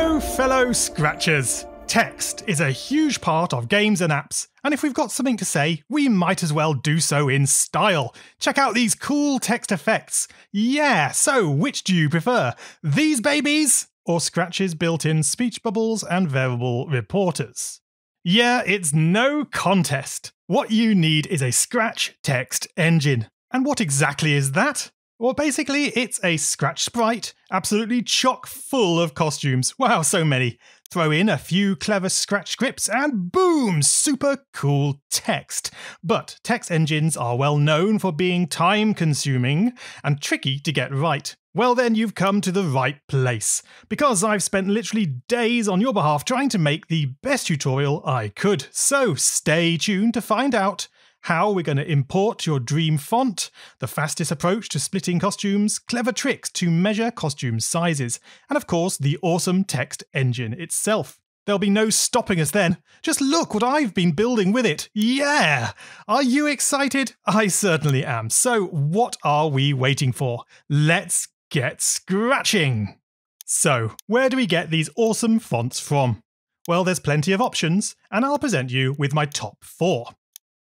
Hello, fellow Scratchers! Text is a huge part of games and apps, and if we've got something to say, we might as well do so in style. Check out these cool text effects. Yeah, so which do you prefer? These babies? Or Scratch's built in speech bubbles and variable reporters? Yeah, it's no contest. What you need is a Scratch text engine. And what exactly is that? Well, basically, it's a Scratch sprite, absolutely chock full of costumes. Wow, so many. Throw in a few clever Scratch scripts, and boom, super cool text. But text engines are well known for being time consuming and tricky to get right. Well, then you've come to the right place, because I've spent literally days on your behalf trying to make the best tutorial I could. So stay tuned to find out how we're going to import your dream font, the fastest approach to splitting costumes, clever tricks to measure costume sizes, and of course, the awesome text engine itself. There'll be no stopping us then. Just look what I've been building with it. Yeah! Are you excited? I certainly am. So, what are we waiting for? Let's get scratching! So, where do we get these awesome fonts from? Well, there's plenty of options, and I'll present you with my top four.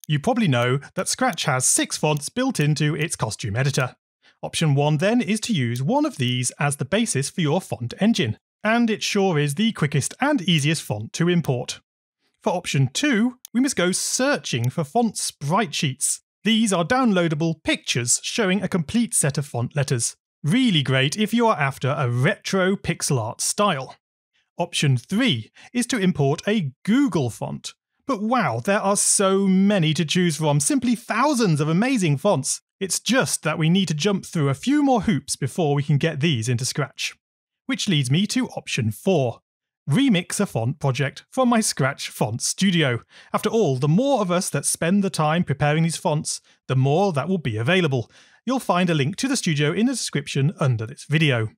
You probably know that Scratch has six fonts built into its costume editor. Option 1 then is to use one of these as the basis for your font engine, and it sure is the quickest and easiest font to import. For option 2, we must go searching for font sprite sheets. These are downloadable pictures showing a complete set of font letters. Really great if you are after a retro pixel art style. Option 3 is to import a Google font, but wow, there are so many to choose from, simply thousands of amazing fonts. It's just that we need to jump through a few more hoops before we can get these into Scratch. Which leads me to option 4 Remix a font project from my Scratch Font Studio. After all, the more of us that spend the time preparing these fonts, the more that will be available. You'll find a link to the studio in the description under this video.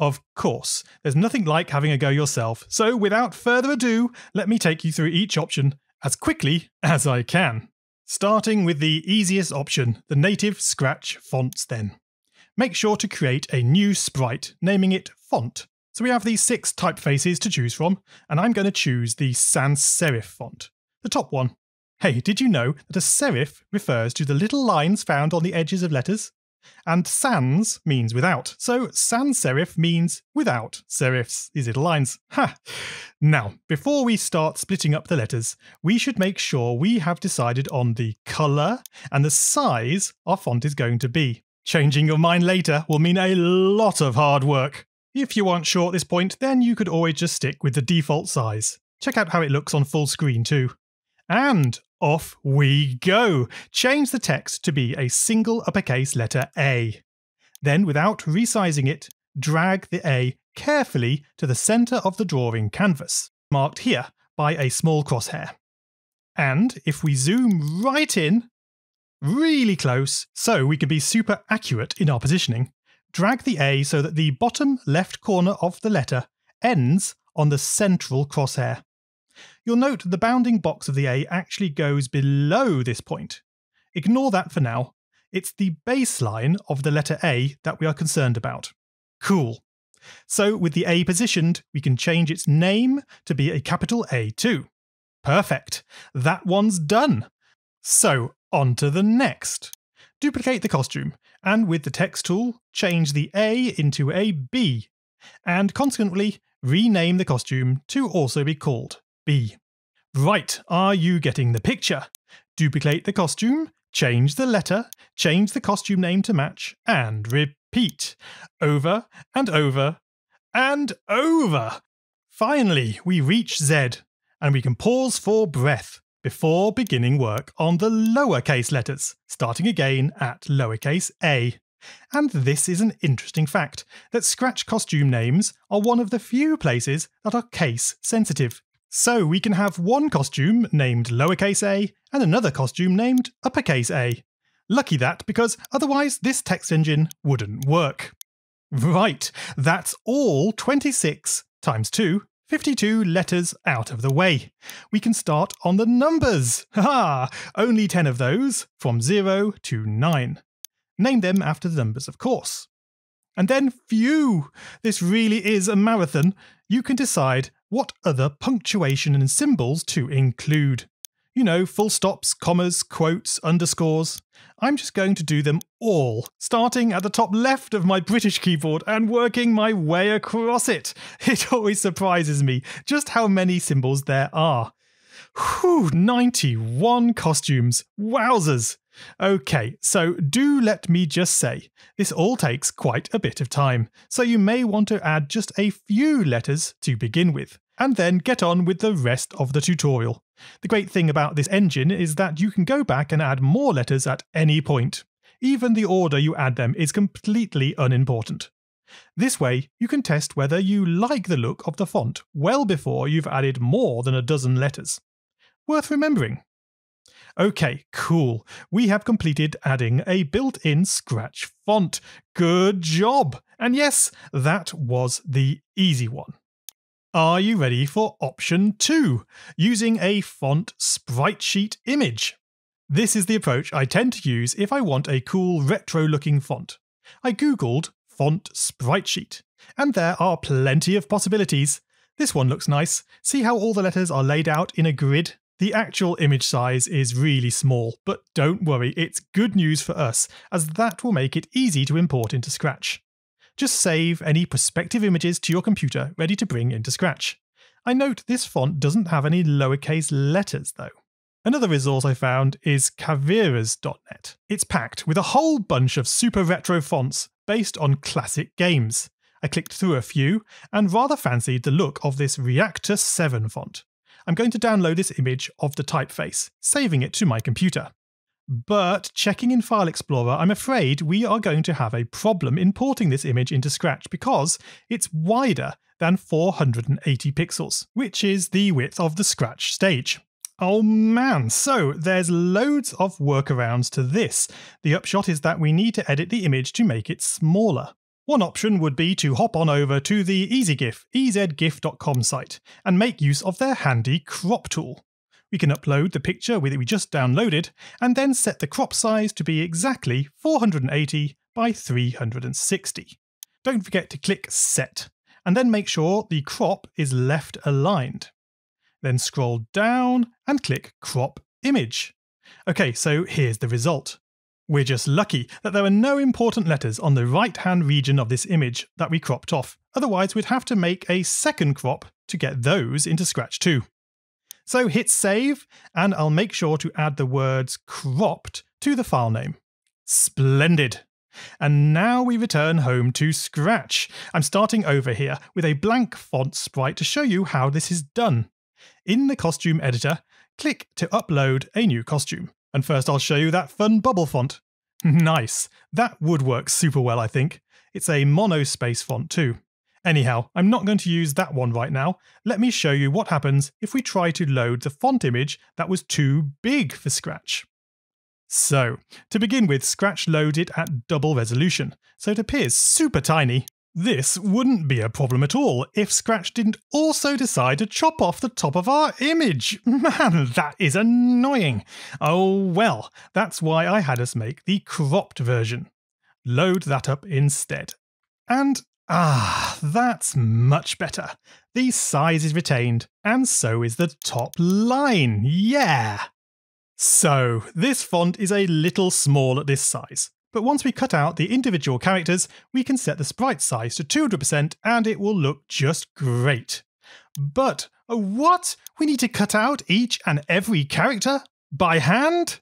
Of course, there's nothing like having a go yourself, so without further ado, let me take you through each option as quickly as I can. Starting with the easiest option, the native Scratch fonts then. Make sure to create a new sprite, naming it Font. So we have these six typefaces to choose from, and I'm going to choose the sans serif font, the top one. Hey, did you know that a serif refers to the little lines found on the edges of letters? And sans means without, so sans serif means without serifs, these little lines. Ha! Now, before we start splitting up the letters, we should make sure we have decided on the colour and the size our font is going to be. Changing your mind later will mean a lot of hard work. If you aren't sure at this point, then you could always just stick with the default size. Check out how it looks on full screen too. And off we go. Change the text to be a single uppercase letter A. Then, without resizing it, drag the A carefully to the centre of the drawing canvas, marked here by a small crosshair. And if we zoom right in, really close, so we can be super accurate in our positioning, drag the A so that the bottom left corner of the letter ends on the central crosshair. You'll note the bounding box of the A actually goes below this point. Ignore that for now. It's the baseline of the letter A that we are concerned about. Cool. So with the A positioned, we can change its name to be a capital A too. Perfect. That one's done. So on to the next. Duplicate the costume, and with the text tool, change the A into a B, and consequently rename the costume to also be called B. Right, are you getting the picture? Duplicate the costume, change the letter, change the costume name to match, and repeat. Over and over and over. Finally, we reach Z, and we can pause for breath before beginning work on the lowercase letters, starting again at lowercase a. And this is an interesting fact that Scratch costume names are one of the few places that are case sensitive. So we can have one costume named lowercase a and another costume named uppercase a. Lucky that, because otherwise this text engine wouldn't work. Right, that's all 26 times 2, 52 letters out of the way. We can start on the numbers. Ha! Only 10 of those, from 0 to 9. Name them after the numbers, of course. And then, phew! This really is a marathon. You can decide what other punctuation and symbols to include. You know, full stops, commas, quotes, underscores. I'm just going to do them all, starting at the top left of my British keyboard and working my way across it. It always surprises me just how many symbols there are. Whew, 91 costumes. Wowzers! Okay, so do let me just say, this all takes quite a bit of time, so you may want to add just a few letters to begin with, and then get on with the rest of the tutorial. The great thing about this engine is that you can go back and add more letters at any point. Even the order you add them is completely unimportant. This way, you can test whether you like the look of the font well before you've added more than a dozen letters. Worth remembering. Okay, cool. We have completed adding a built-in Scratch font. Good job! And yes, that was the easy one. Are you ready for option 2? Using a font sprite sheet image. This is the approach I tend to use if I want a cool retro looking font. I googled font sprite sheet, and there are plenty of possibilities. This one looks nice. See how all the letters are laid out in a grid? The actual image size is really small, but don't worry, it's good news for us, as that will make it easy to import into Scratch. Just save any prospective images to your computer ready to bring into Scratch. I note this font doesn't have any lowercase letters though. Another resource I found is Caveras.net. It's packed with a whole bunch of super retro fonts based on classic games. I clicked through a few and rather fancied the look of this Reactor 7 font. I'm going to download this image of the typeface, saving it to my computer. But checking in File Explorer, I'm afraid we are going to have a problem importing this image into Scratch because it's wider than 480 pixels, which is the width of the Scratch stage. Oh man, so there's loads of workarounds to this. The upshot is that we need to edit the image to make it smaller. One option would be to hop on over to the EZGif, ezgif.com site, and make use of their handy crop tool. We can upload the picture we just downloaded, and then set the crop size to be exactly 480 by 360. Don't forget to click Set, and then make sure the crop is left aligned. Then scroll down and click Crop Image. Okay, so here's the result. We're just lucky that there are no important letters on the right hand region of this image that we cropped off, otherwise we'd have to make a second crop to get those into Scratch too. So hit save, and I'll make sure to add the words cropped to the file name. Splendid! And now we return home to Scratch. I'm starting over here with a blank font sprite to show you how this is done. In the costume editor, click to upload a new costume. And first I'll show you that fun bubble font. nice. That would work super well, I think. It's a monospace font too. Anyhow, I'm not going to use that one right now. Let me show you what happens if we try to load the font image that was too big for Scratch. So, to begin with, Scratch loads it at double resolution, so it appears super tiny. This wouldn't be a problem at all if Scratch didn't also decide to chop off the top of our image. Man, that is annoying. Oh well, that's why I had us make the cropped version. Load that up instead. And ah, that's much better. The size is retained, and so is the top line. Yeah! So, this font is a little small at this size. But once we cut out the individual characters, we can set the sprite size to 200% and it will look just great. But uh, what? We need to cut out each and every character? By hand?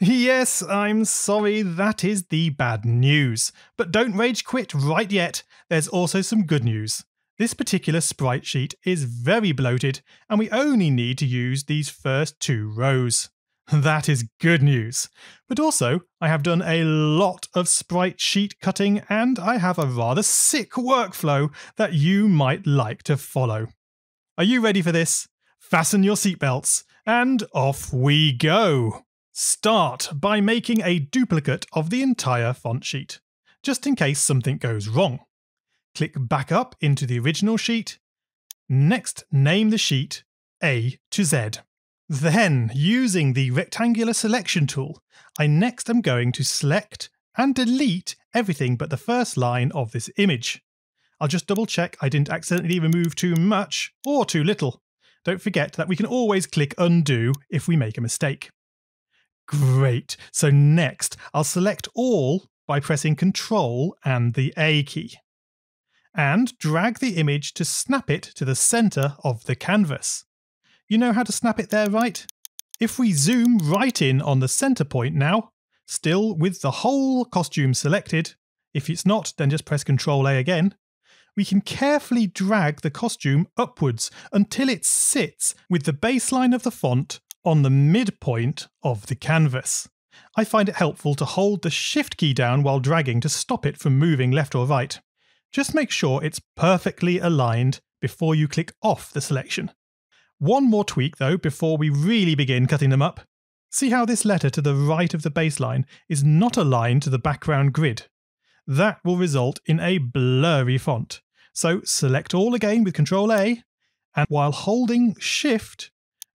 Yes, I'm sorry, that is the bad news. But don't rage quit right yet, there's also some good news. This particular sprite sheet is very bloated, and we only need to use these first two rows. That is good news. But also, I have done a lot of sprite sheet cutting and I have a rather sick workflow that you might like to follow. Are you ready for this? Fasten your seatbelts and off we go. Start by making a duplicate of the entire font sheet, just in case something goes wrong. Click back up into the original sheet. Next, name the sheet A to Z. Then, using the rectangular selection tool, I next am going to select and delete everything but the first line of this image. I'll just double check I didn't accidentally remove too much or too little. Don't forget that we can always click undo if we make a mistake. Great, so next I'll select all by pressing Ctrl and the A key. And drag the image to snap it to the centre of the canvas. You know how to snap it there, right? If we zoom right in on the centre point now, still with the whole costume selected, if it's not, then just press Ctrl A again, we can carefully drag the costume upwards until it sits with the baseline of the font on the midpoint of the canvas. I find it helpful to hold the Shift key down while dragging to stop it from moving left or right. Just make sure it's perfectly aligned before you click off the selection. One more tweak though before we really begin cutting them up. See how this letter to the right of the baseline is not aligned to the background grid. That will result in a blurry font. So select all again with Ctrl A, and while holding Shift,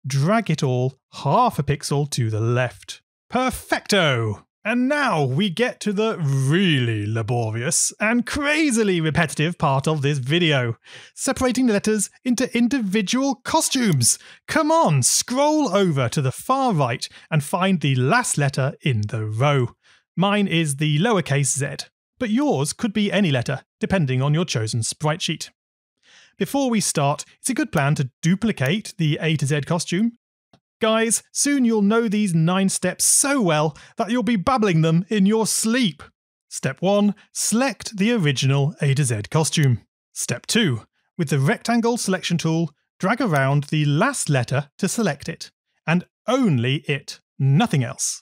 drag it all half a pixel to the left. Perfecto! And now we get to the really laborious and crazily repetitive part of this video, separating the letters into individual costumes. Come on, scroll over to the far right and find the last letter in the row. Mine is the lowercase z, but yours could be any letter, depending on your chosen sprite sheet. Before we start, it's a good plan to duplicate the A to Z costume Guys, soon you'll know these nine steps so well that you'll be babbling them in your sleep. Step 1 Select the original A to Z costume. Step 2 With the rectangle selection tool, drag around the last letter to select it, and only it, nothing else.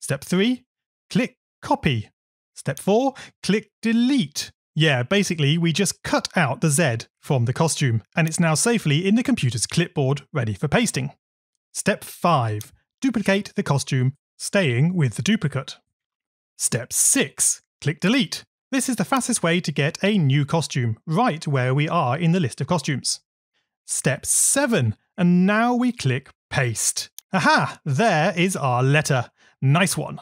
Step 3 Click Copy. Step 4 Click Delete. Yeah, basically, we just cut out the Z from the costume, and it's now safely in the computer's clipboard ready for pasting. Step 5. Duplicate the costume, staying with the duplicate. Step 6. Click Delete. This is the fastest way to get a new costume, right where we are in the list of costumes. Step 7. And now we click Paste. Aha! There is our letter. Nice one.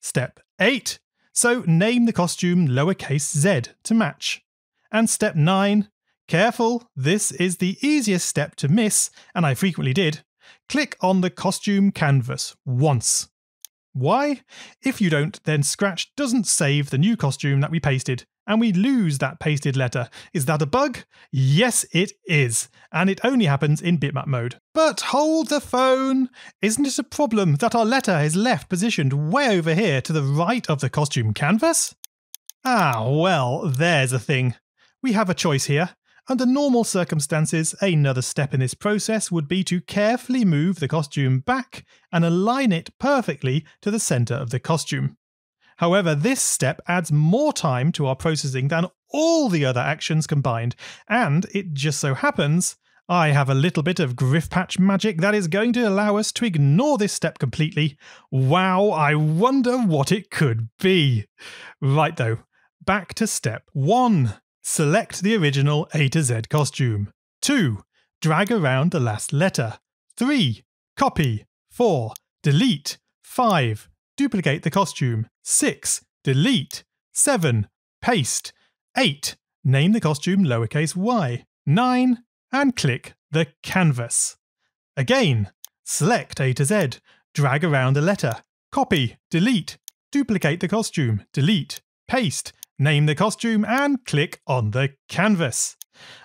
Step 8. So name the costume lowercase z to match. And step 9. Careful, this is the easiest step to miss, and I frequently did. Click on the costume canvas once. Why? If you don't, then Scratch doesn't save the new costume that we pasted, and we lose that pasted letter. Is that a bug? Yes, it is, and it only happens in bitmap mode. But hold the phone! Isn't it a problem that our letter is left positioned way over here to the right of the costume canvas? Ah, well, there's a thing. We have a choice here. Under normal circumstances, another step in this process would be to carefully move the costume back and align it perfectly to the centre of the costume. However, this step adds more time to our processing than all the other actions combined, and it just so happens I have a little bit of Griffpatch magic that is going to allow us to ignore this step completely. Wow, I wonder what it could be. Right though, back to step one. Select the original A to Z costume. 2. Drag around the last letter. 3. Copy. 4. Delete. 5. Duplicate the costume. 6. Delete. 7. Paste. 8. Name the costume lowercase y. 9. And click the canvas. Again, select A to Z. Drag around the letter. Copy. Delete. Duplicate the costume. Delete. Paste name the costume, and click on the canvas.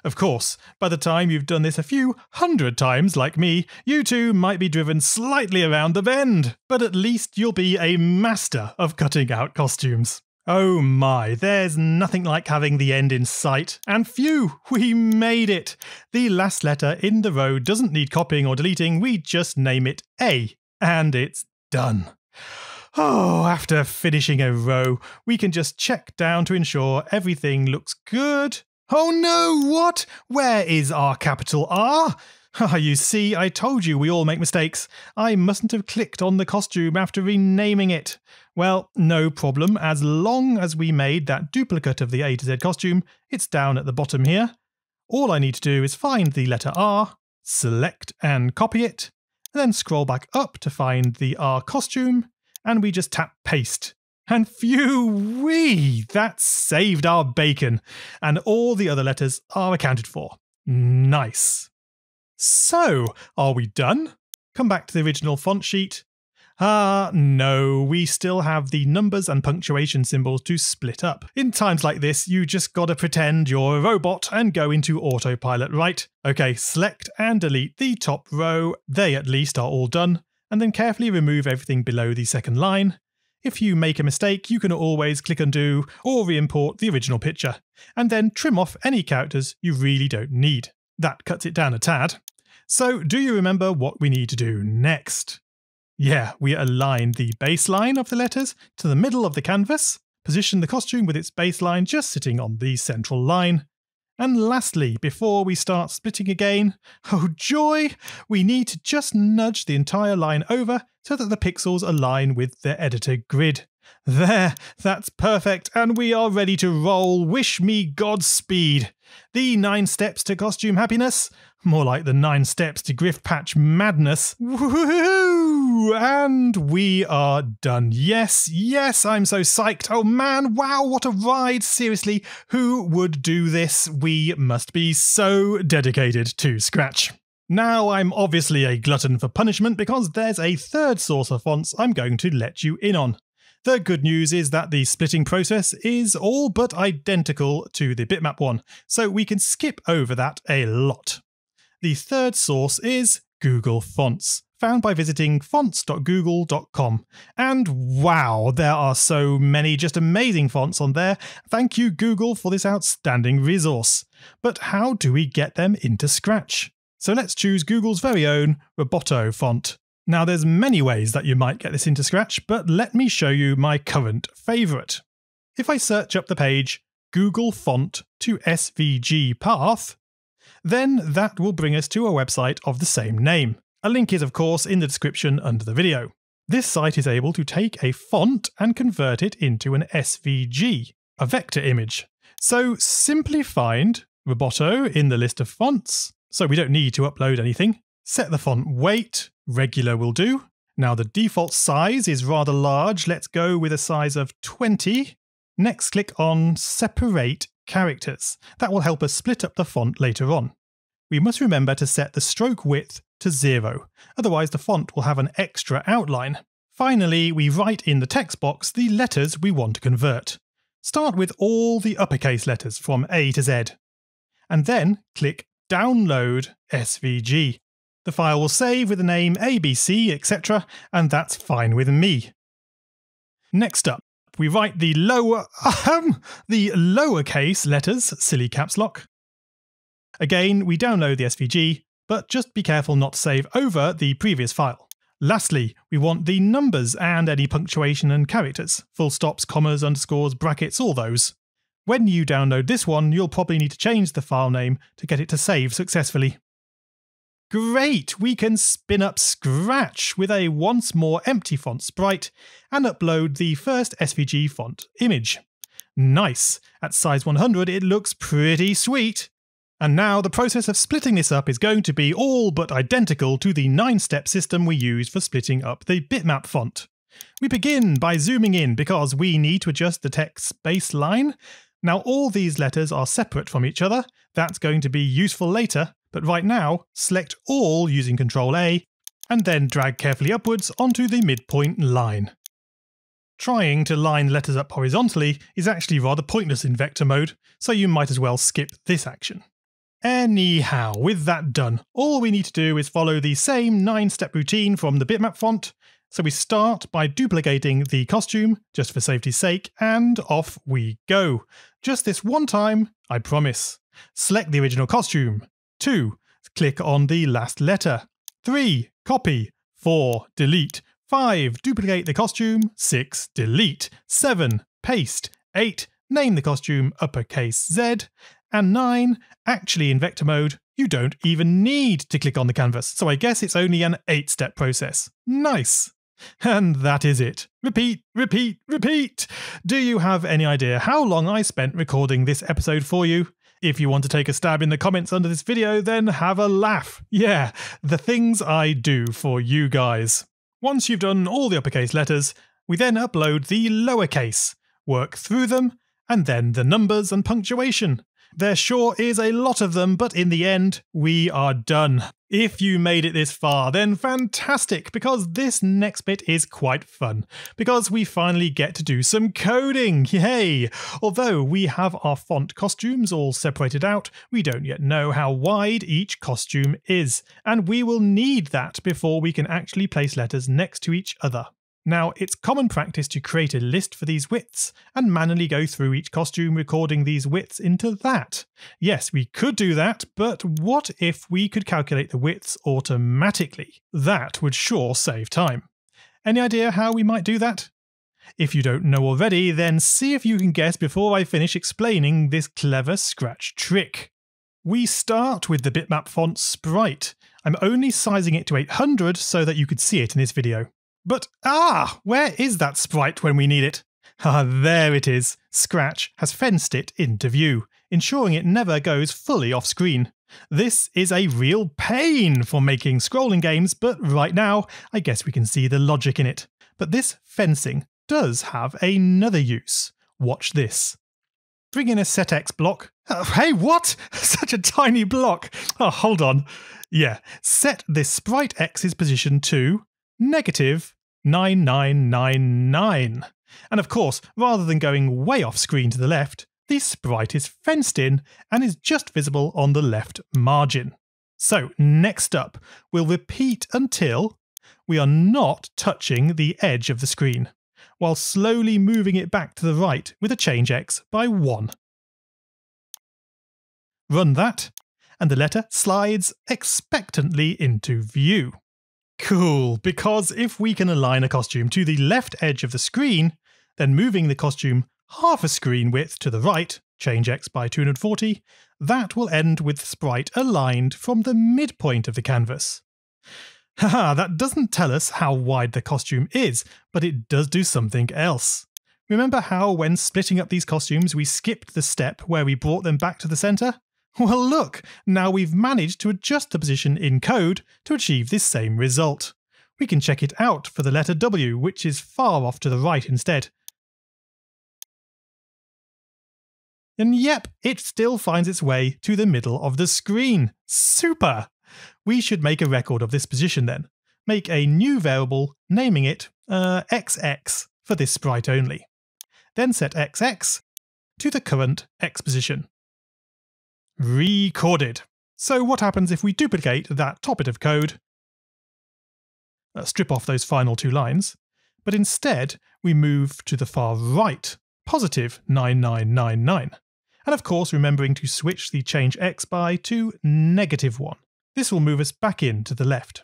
Of course, by the time you've done this a few hundred times like me, you too might be driven slightly around the bend, but at least you'll be a master of cutting out costumes. Oh my, there's nothing like having the end in sight. And phew, we made it! The last letter in the row doesn't need copying or deleting, we just name it A, and it's done. Oh, after finishing a row, we can just check down to ensure everything looks good. Oh no, what? Where is our capital R? Ah, you see, I told you we all make mistakes. I mustn't have clicked on the costume after renaming it. Well, no problem, as long as we made that duplicate of the A to Z costume, it's down at the bottom here. All I need to do is find the letter R, select and copy it, and then scroll back up to find the R costume, and we just tap paste. And phew wee, that saved our bacon. And all the other letters are accounted for. Nice. So, are we done? Come back to the original font sheet. Ah, uh, no, we still have the numbers and punctuation symbols to split up. In times like this, you just gotta pretend you're a robot and go into autopilot, right? Okay, select and delete the top row, they at least are all done, and then carefully remove everything below the second line. If you make a mistake, you can always click undo or re-import the original picture, and then trim off any characters you really don't need. That cuts it down a tad. So do you remember what we need to do next? Yeah, we align the baseline of the letters to the middle of the canvas, position the costume with its baseline just sitting on the central line. And lastly, before we start splitting again, oh joy, we need to just nudge the entire line over so that the pixels align with the editor grid. There, that's perfect, and we are ready to roll. Wish me Godspeed. The nine steps to costume happiness, more like the nine steps to Griffpatch madness. Woohoo! And we are done. Yes, yes, I'm so psyched. Oh man, wow, what a ride. Seriously, who would do this? We must be so dedicated to Scratch. Now, I'm obviously a glutton for punishment because there's a third source of fonts I'm going to let you in on. The good news is that the splitting process is all but identical to the bitmap one, so we can skip over that a lot. The third source is Google Fonts, found by visiting fonts.google.com. And wow, there are so many just amazing fonts on there. Thank you, Google, for this outstanding resource. But how do we get them into Scratch? So let's choose Google's very own Roboto font. Now, there's many ways that you might get this into Scratch, but let me show you my current favourite. If I search up the page Google font to SVG path, then that will bring us to a website of the same name. A link is, of course, in the description under the video. This site is able to take a font and convert it into an SVG, a vector image. So simply find Roboto in the list of fonts, so we don't need to upload anything. Set the font weight, regular will do. Now the default size is rather large, let's go with a size of 20. Next click on Separate Characters. That will help us split up the font later on. We must remember to set the stroke width to zero, otherwise the font will have an extra outline. Finally, we write in the text box the letters we want to convert. Start with all the uppercase letters from A to Z. And then click Download SVG. The file will save with the name ABC, etc., and that's fine with me. Next up, we write the lower um, the lowercase letters, silly caps lock. Again, we download the SVG, but just be careful not to save over the previous file. Lastly, we want the numbers and any punctuation and characters, full stops, commas, underscores, brackets, all those. When you download this one, you'll probably need to change the file name to get it to save successfully. Great! We can spin up Scratch with a once more empty font sprite and upload the first SVG font image. Nice! At size 100 it looks pretty sweet. And now the process of splitting this up is going to be all but identical to the 9-step system we used for splitting up the bitmap font. We begin by zooming in because we need to adjust the text baseline. Now all these letters are separate from each other, that's going to be useful later, but right now, select all using Ctrl A, and then drag carefully upwards onto the midpoint line. Trying to line letters up horizontally is actually rather pointless in vector mode, so you might as well skip this action. Anyhow, with that done, all we need to do is follow the same 9-step routine from the bitmap font, so we start by duplicating the costume, just for safety's sake, and off we go. Just this one time, I promise. Select the original costume, 2. Click on the last letter. 3. Copy. 4. Delete. 5. Duplicate the costume. 6. Delete. 7. Paste. 8. Name the costume uppercase Z. And 9. Actually, in vector mode, you don't even need to click on the canvas, so I guess it's only an 8 step process. Nice! And that is it. Repeat, repeat, repeat! Do you have any idea how long I spent recording this episode for you? If you want to take a stab in the comments under this video, then have a laugh. Yeah, the things I do for you guys. Once you've done all the uppercase letters, We then upload the lowercase, work through them, and then the numbers and punctuation. There sure is a lot of them, but in the end, we are done. If you made it this far, then fantastic, because this next bit is quite fun, because we finally get to do some coding, yay! Although we have our font costumes all separated out, we don't yet know how wide each costume is, and we will need that before we can actually place letters next to each other. Now, it's common practice to create a list for these widths and manually go through each costume recording these widths into that. Yes, we could do that, but what if we could calculate the widths automatically? That would sure save time. Any idea how we might do that? If you don't know already, then see if you can guess before I finish explaining this clever Scratch trick. We start with the bitmap font Sprite. I'm only sizing it to 800 so that you could see it in this video. But ah, where is that sprite when we need it? Ah, there it is. Scratch has fenced it into view, ensuring it never goes fully off screen. This is a real pain for making scrolling games, but right now, I guess we can see the logic in it. But this fencing does have another use. Watch this. Bring in a setx block. Uh, hey, what? Such a tiny block. Oh, hold on. Yeah, set this sprite x's position to negative 9999. And of course, rather than going way off screen to the left, the sprite is fenced in and is just visible on the left margin. So next up, we'll repeat until we are not touching the edge of the screen, while slowly moving it back to the right with a change x by 1. Run that, and the letter slides expectantly into view. Cool, because if we can align a costume to the left edge of the screen, then moving the costume half a screen width to the right, change x by 240, that will end with the sprite aligned from the midpoint of the canvas. Haha, that doesn't tell us how wide the costume is, but it does do something else. Remember how when splitting up these costumes we skipped the step where we brought them back to the centre? Well, look, now we've managed to adjust the position in code to achieve this same result. We can check it out for the letter W, which is far off to the right instead. And yep, it still finds its way to the middle of the screen. Super! We should make a record of this position then. Make a new variable, naming it uh, XX for this sprite only. Then set XX to the current X position recorded. So what happens if we duplicate that top bit of code, uh, strip off those final two lines, but instead we move to the far right, positive 9999. And of course remembering to switch the change x by to negative 1. This will move us back in to the left.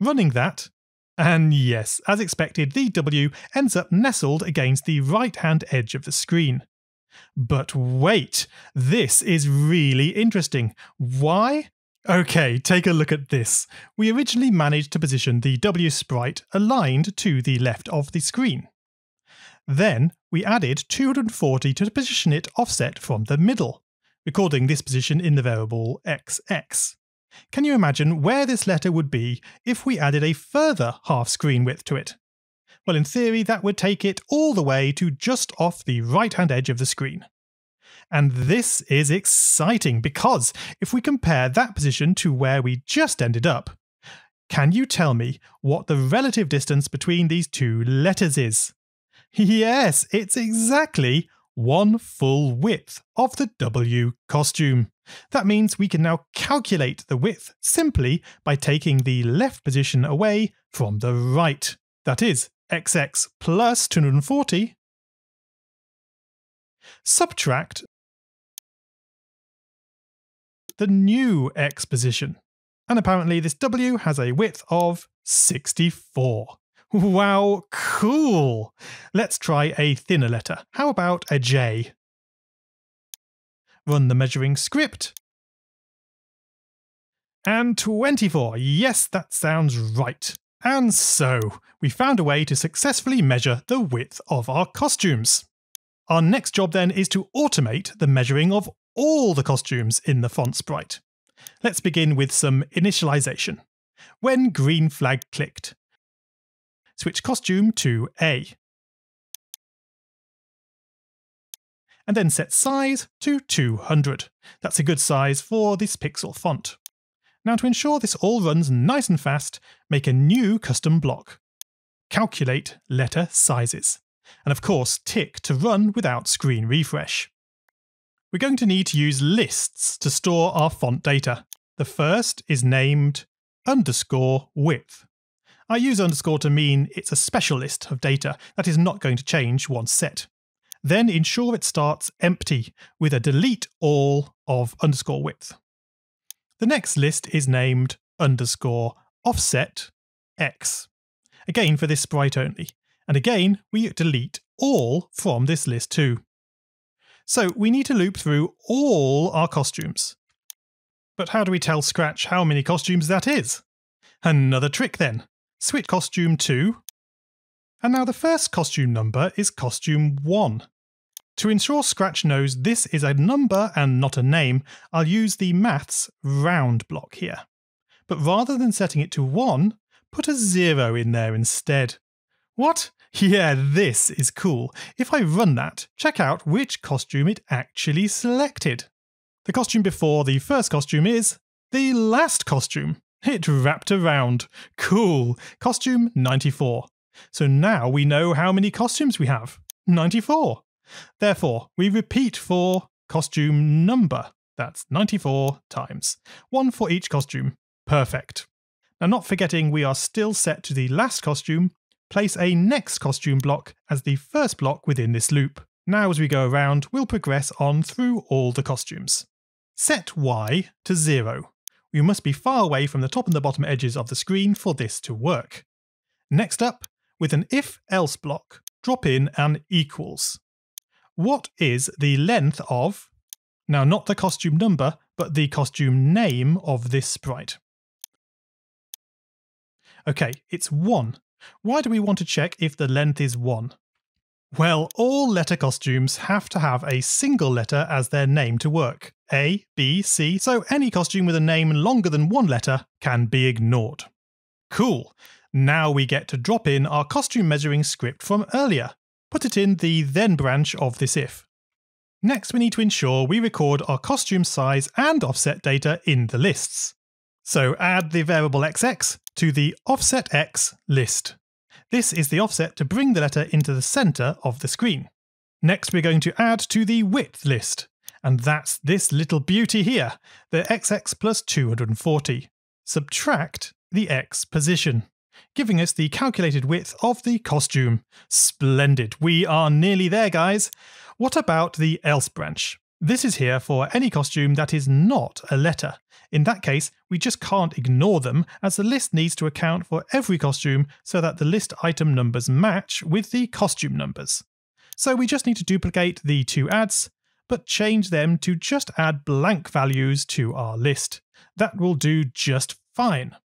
Running that, and yes, as expected, the W ends up nestled against the right hand edge of the screen. But wait, this is really interesting. Why? Okay, take a look at this. We originally managed to position the W sprite aligned to the left of the screen. Then we added 240 to position it offset from the middle, recording this position in the variable xx. Can you imagine where this letter would be if we added a further half screen width to it? Well, in theory, that would take it all the way to just off the right hand edge of the screen. And this is exciting because if we compare that position to where we just ended up, can you tell me what the relative distance between these two letters is? Yes, it's exactly one full width of the W costume. That means we can now calculate the width simply by taking the left position away from the right. That is, xx plus 240, subtract the new x position. And apparently this w has a width of 64. Wow, cool! Let's try a thinner letter. How about a J? Run the measuring script. And 24. Yes, that sounds right. And so, we found a way to successfully measure the width of our costumes. Our next job then is to automate the measuring of all the costumes in the font sprite. Let's begin with some initialization. When green flag clicked, switch costume to A. And then set size to 200. That's a good size for this pixel font. Now to ensure this all runs nice and fast, make a new custom block. Calculate letter sizes. And of course, tick to run without screen refresh. We're going to need to use lists to store our font data. The first is named underscore width. I use underscore to mean it's a special list of data that is not going to change once set. Then ensure it starts empty with a delete all of underscore width. The next list is named underscore offset x. Again for this sprite only. And again, we delete all from this list too. So we need to loop through all our costumes. But how do we tell Scratch how many costumes that is? Another trick then. Switch costume 2. And now the first costume number is costume 1. To ensure Scratch knows this is a number and not a name, I'll use the maths round block here. But rather than setting it to 1, put a 0 in there instead. What? Yeah, this is cool. If I run that, check out which costume it actually selected. The costume before the first costume is the last costume. It wrapped around. Cool. Costume 94. So now we know how many costumes we have. 94. Therefore, we repeat for costume number. That's 94 times. One for each costume. Perfect. Now, not forgetting we are still set to the last costume, place a next costume block as the first block within this loop. Now, as we go around, we'll progress on through all the costumes. Set Y to 0. We must be far away from the top and the bottom edges of the screen for this to work. Next up, with an if-else block, drop in an equals. What is the length of, now not the costume number, but the costume name of this sprite? Okay, it's 1. Why do we want to check if the length is 1? Well, all letter costumes have to have a single letter as their name to work. A, B, C, so any costume with a name longer than one letter can be ignored. Cool. Now we get to drop in our costume measuring script from earlier put it in the then branch of this if. Next, we need to ensure we record our costume size and offset data in the lists. So add the variable xx to the offsetx list. This is the offset to bring the letter into the center of the screen. Next, we're going to add to the width list, and that's this little beauty here, the xx plus 240. Subtract the x position giving us the calculated width of the costume. Splendid, we are nearly there, guys. What about the else branch? This is here for any costume that is not a letter. In that case, we just can't ignore them, as the list needs to account for every costume so that the list item numbers match with the costume numbers. So we just need to duplicate the two adds, but change them to just add blank values to our list. That will do just fine.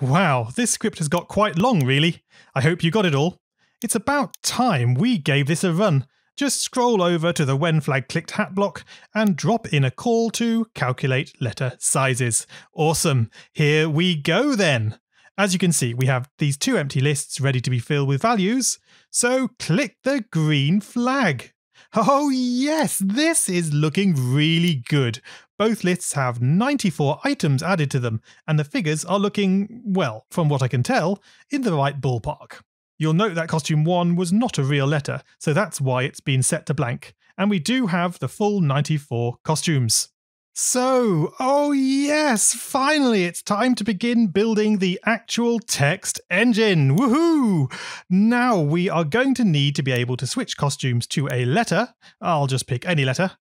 Wow, this script has got quite long, really. I hope you got it all. It's about time we gave this a run. Just scroll over to the when flag clicked hat block and drop in a call to calculate letter sizes. Awesome. Here we go then. As you can see, we have these two empty lists ready to be filled with values. So click the green flag. Oh yes, this is looking really good. Both lists have 94 items added to them, and the figures are looking, well, from what I can tell, in the right ballpark. You'll note that costume 1 was not a real letter, so that's why it's been set to blank, and we do have the full 94 costumes. So, oh yes, finally it's time to begin building the actual text engine. Woohoo! Now we are going to need to be able to switch costumes to a letter. I'll just pick any letter.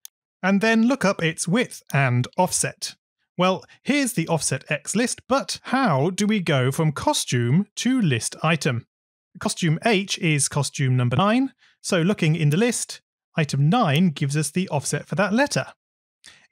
And then look up its width and offset. Well, here's the offset X list, but how do we go from costume to list item? Costume H is costume number 9, so looking in the list, item 9 gives us the offset for that letter.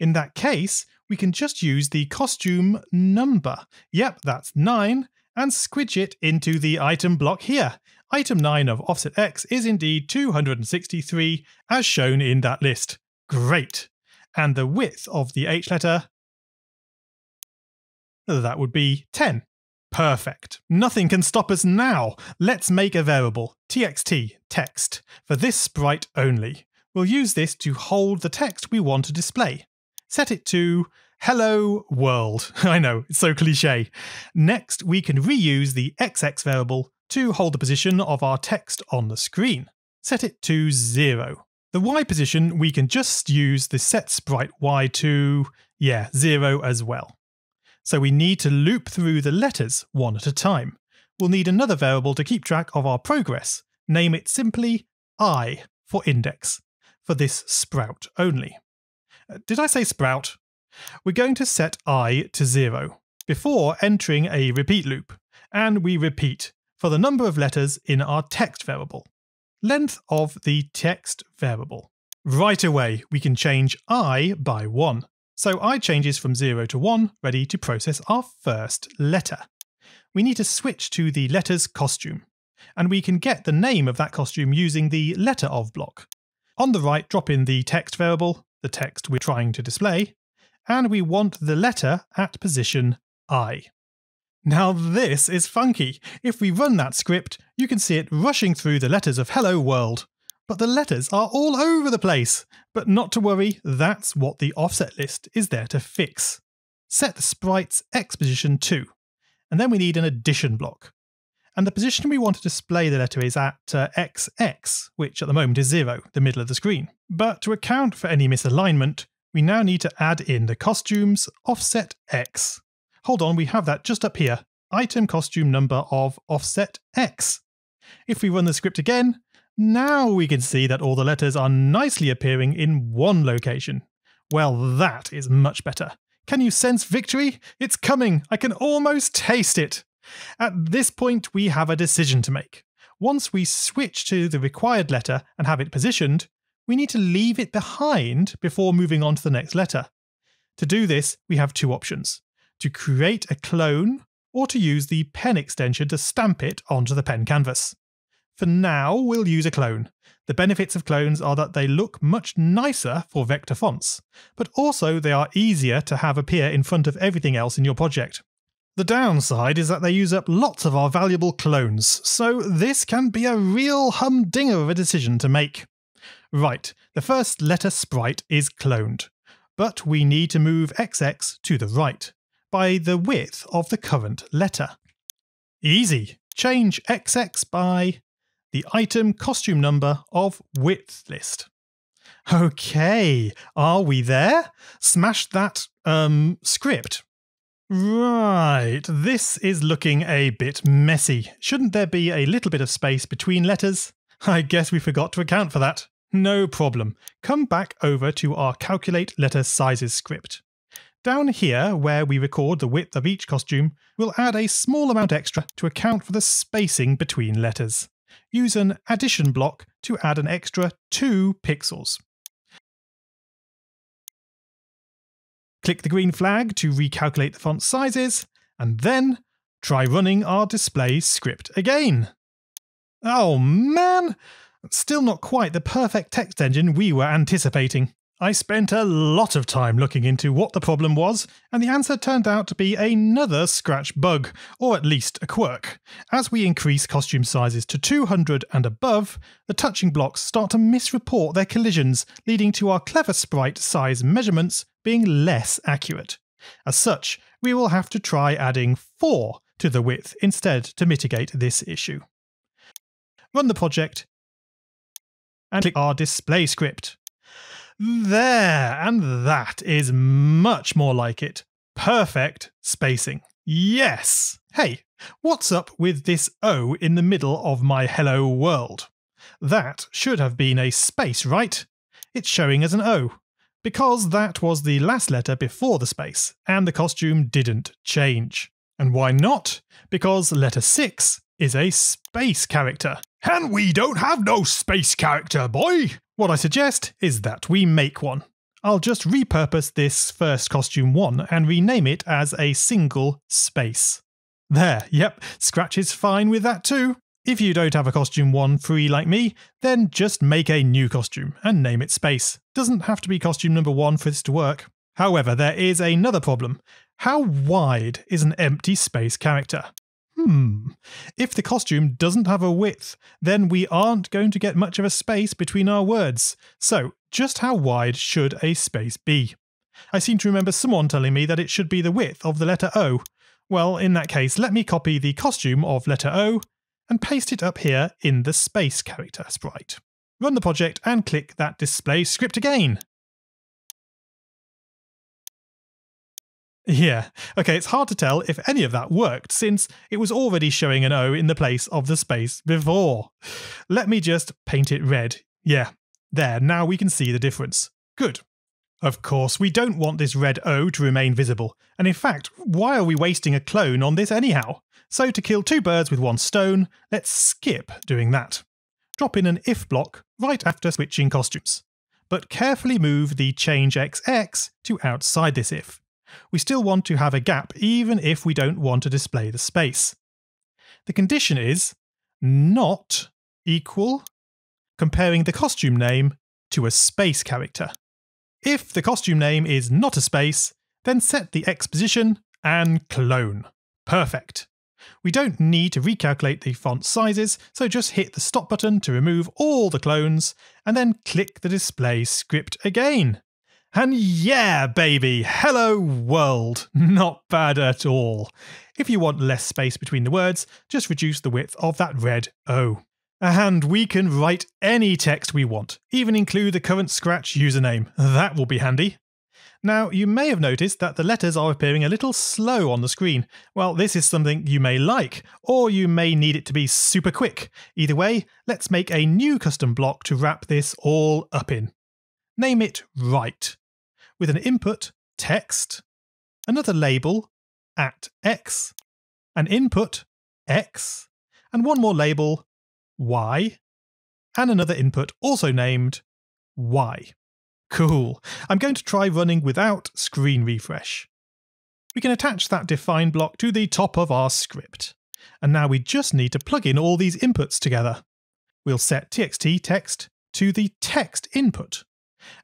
In that case, we can just use the costume number. Yep, that's 9, and squidge it into the item block here. Item 9 of offset X is indeed 263, as shown in that list. Great! And the width of the H letter, that would be 10. Perfect. Nothing can stop us now. Let's make a variable, txt, text, for this sprite only. We'll use this to hold the text we want to display. Set it to hello world. I know, it's so cliche. Next, we can reuse the xx variable to hold the position of our text on the screen. Set it to 0. The y position, we can just use the set sprite y to, yeah, 0 as well. So we need to loop through the letters one at a time. We'll need another variable to keep track of our progress. Name it simply i for index, for this sprout only. Did I say sprout? We're going to set i to 0 before entering a repeat loop, and we repeat for the number of letters in our text variable. Length of the text variable. Right away, we can change i by 1. So i changes from 0 to 1, ready to process our first letter. We need to switch to the letter's costume, and we can get the name of that costume using the letter of block. On the right, drop in the text variable, the text we're trying to display, and we want the letter at position i. Now this is funky. If we run that script, you can see it rushing through the letters of Hello World, but the letters are all over the place. But not to worry, that's what the offset list is there to fix. Set the sprite's x position to, and then we need an addition block. And the position we want to display the letter is at uh, xx, which at the moment is 0, the middle of the screen. But to account for any misalignment, we now need to add in the costume's offset x. Hold on, we have that just up here. Item costume number of offset x. If we run the script again, now we can see that all the letters are nicely appearing in one location. Well, that is much better. Can you sense victory? It's coming. I can almost taste it. At this point, we have a decision to make. Once we switch to the required letter and have it positioned, we need to leave it behind before moving on to the next letter. To do this, we have two options to create a clone or to use the pen extension to stamp it onto the pen canvas. For now, we'll use a clone. The benefits of clones are that they look much nicer for vector fonts, but also they are easier to have appear in front of everything else in your project. The downside is that they use up lots of our valuable clones, so this can be a real humdinger of a decision to make. Right, the first letter sprite is cloned, but we need to move XX to the right, by the width of the current letter. Easy! Change XX by the item costume number of width list. Okay, are we there? Smash that um script. Right, this is looking a bit messy. Shouldn't there be a little bit of space between letters? I guess we forgot to account for that. No problem. Come back over to our calculate letter sizes script. Down here, where we record the width of each costume, we'll add a small amount extra to account for the spacing between letters use an addition block to add an extra 2 pixels. Click the green flag to recalculate the font sizes, and then try running our display script again. Oh man! Still not quite the perfect text engine we were anticipating. I spent a lot of time looking into what the problem was, and the answer turned out to be another Scratch bug, or at least a quirk. As we increase costume sizes to 200 and above, the touching blocks start to misreport their collisions, leading to our clever sprite size measurements being less accurate. As such, we will have to try adding 4 to the width instead to mitigate this issue. Run the project and click our display script. There, and that is much more like it. Perfect spacing. Yes! Hey, what's up with this O in the middle of my hello world? That should have been a space, right? It's showing as an O. Because that was the last letter before the space, and the costume didn't change. And why not? Because letter 6 is a space character. And we don't have no space character, boy! What I suggest is that we make one. I'll just repurpose this first costume 1 and rename it as a single space. There, yep, Scratch is fine with that too. If you don't have a costume 1 free like me, then just make a new costume and name it space. Doesn't have to be costume number 1 for this to work. However, there is another problem. How wide is an empty space character? Hmm. If the costume doesn't have a width, then we aren't going to get much of a space between our words. So, just how wide should a space be? I seem to remember someone telling me that it should be the width of the letter O. Well, in that case, let me copy the costume of letter O and paste it up here in the space character sprite. Run the project and click that display script again. Yeah, okay, it's hard to tell if any of that worked since it was already showing an O in the place of the space before. Let me just paint it red. Yeah, there, now we can see the difference. Good. Of course, we don't want this red O to remain visible, and in fact, why are we wasting a clone on this anyhow? So to kill two birds with one stone, let's skip doing that. Drop in an if block right after switching costumes. But carefully move the change XX to outside this if. We still want to have a gap even if we don't want to display the space. The condition is not equal comparing the costume name to a space character. If the costume name is not a space, then set the X position and clone. Perfect. We don't need to recalculate the font sizes, so just hit the stop button to remove all the clones, and then click the display script again. And yeah, baby, hello world. Not bad at all. If you want less space between the words, just reduce the width of that red O. And we can write any text we want, even include the current Scratch username. That will be handy. Now, you may have noticed that the letters are appearing a little slow on the screen. Well, this is something you may like, or you may need it to be super quick. Either way, let's make a new custom block to wrap this all up in. Name it Write, with an input, text, another label, at X, an input, X, and one more label, Y, and another input also named Y. Cool. I'm going to try running without screen refresh. We can attach that define block to the top of our script. And now we just need to plug in all these inputs together. We'll set txt text to the text input,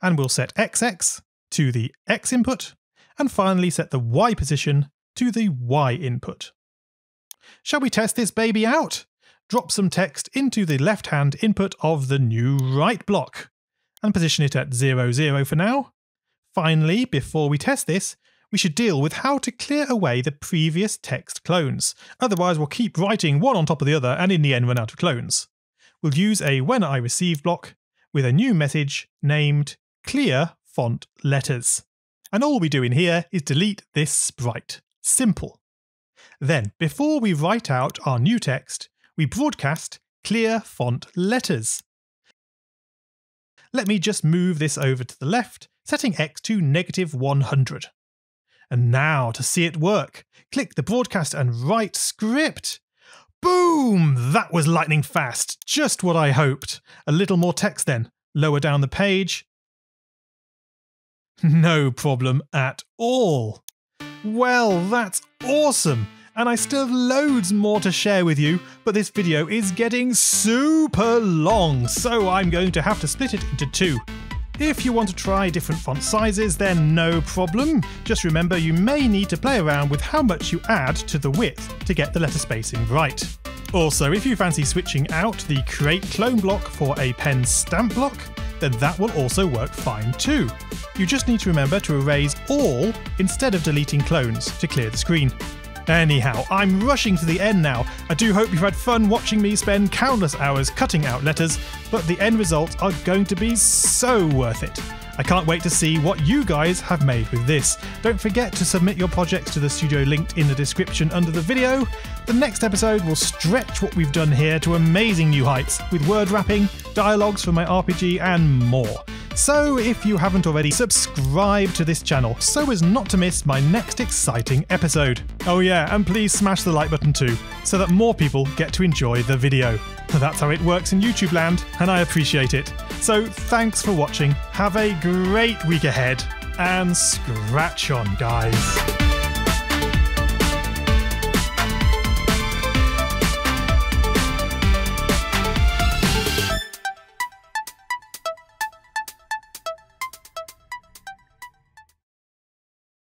and we'll set xx to the x input, and finally set the y position to the y input. Shall we test this baby out? drop some text into the left-hand input of the new write block, and position it at 0, 0 for now. Finally, before we test this, we should deal with how to clear away the previous text clones, otherwise we'll keep writing one on top of the other and in the end run out of clones. We'll use a when I receive block with a new message named clear font letters. And all we do in here is delete this sprite. Simple. Then, before we write out our new text, we broadcast clear font letters. Let me just move this over to the left, setting x to negative 100. And now to see it work, click the broadcast and write script. Boom! That was lightning fast, just what I hoped. A little more text then, lower down the page. No problem at all. Well, that's awesome and I still have loads more to share with you, but this video is getting super long, so I'm going to have to split it into two. If you want to try different font sizes, then no problem. Just remember you may need to play around with how much you add to the width to get the letter spacing right. Also, if you fancy switching out the create clone block for a pen stamp block, then that will also work fine too. You just need to remember to erase all instead of deleting clones to clear the screen. Anyhow, I'm rushing to the end now. I do hope you've had fun watching me spend countless hours cutting out letters, but the end results are going to be so worth it. I can't wait to see what you guys have made with this. Don't forget to submit your projects to the studio linked in the description under the video. The next episode will stretch what we've done here to amazing new heights with word wrapping, dialogues for my RPG, and more. So if you haven't already, subscribe to this channel so as not to miss my next exciting episode. Oh yeah, and please smash the like button too, so that more people get to enjoy the video. That's how it works in YouTube land, and I appreciate it. So thanks for watching, have a great week ahead, and scratch on guys.